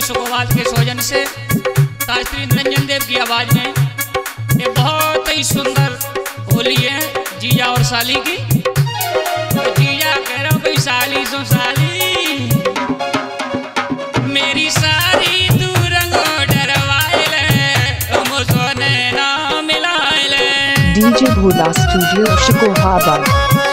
सुखोवाल के सौजन से शास्त्री निरंजन देव की आवाज़ में ये बहुत ही सुंदर होली है, जीजा और साली की। साली मेरी सारी तू रंगो डरवाइले तुम सोने ना मिलाइले Bhola Studio Shikohabad.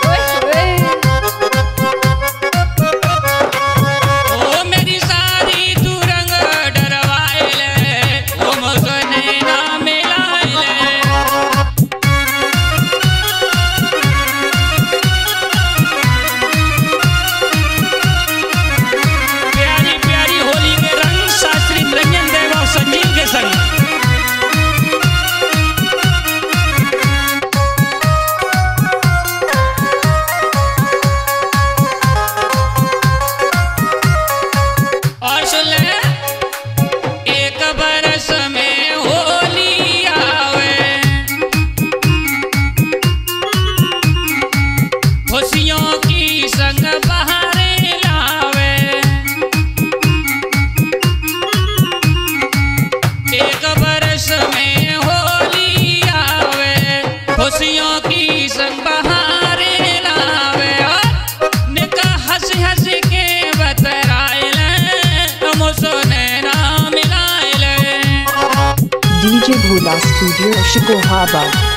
DJ Bhola Studio Shikohabad.